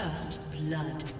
First blood.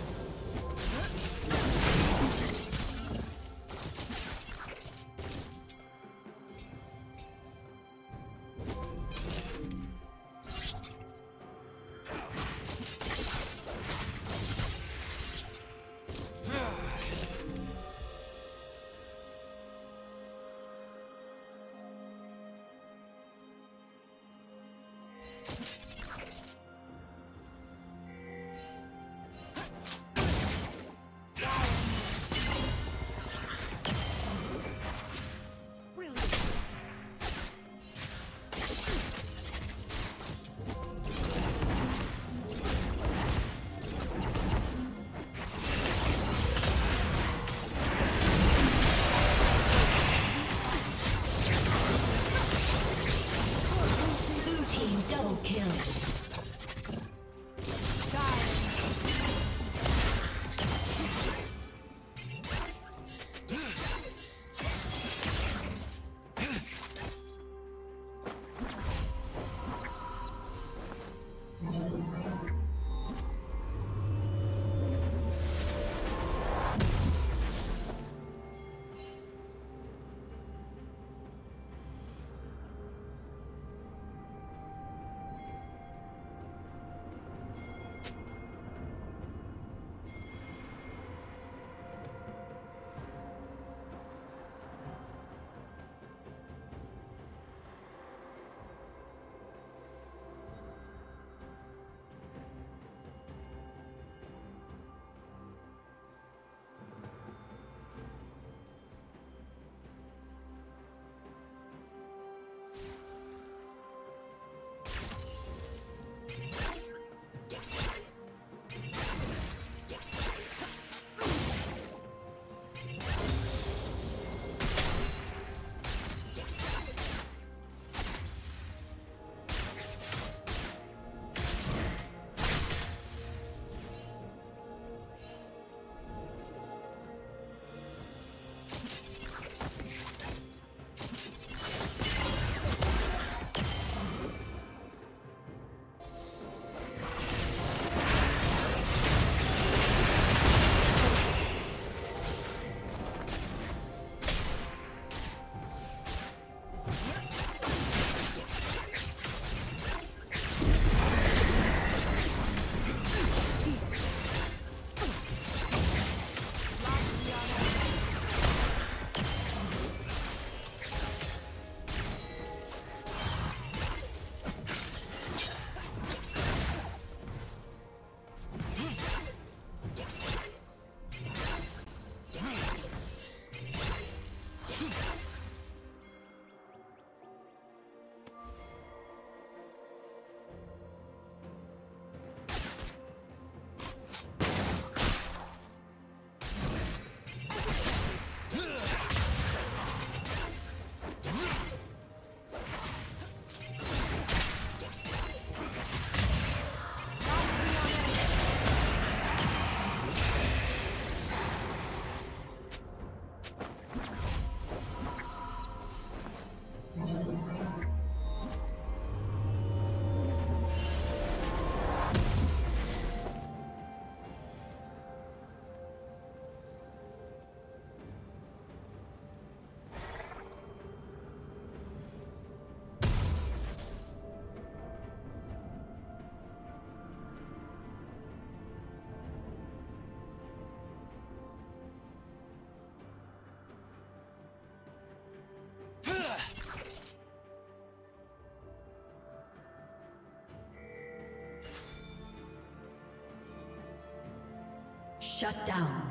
Shut down.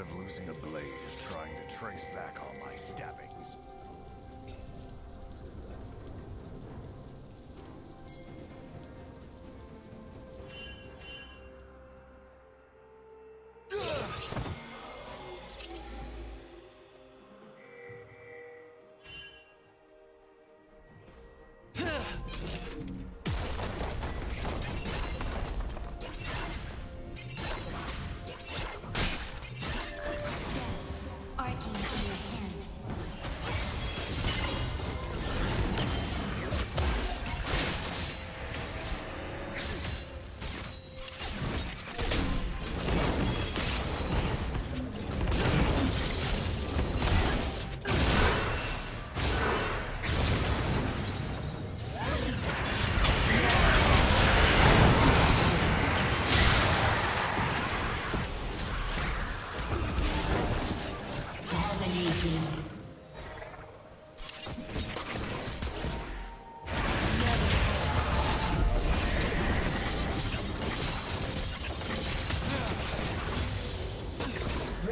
Of losing a blade is trying to trace back all my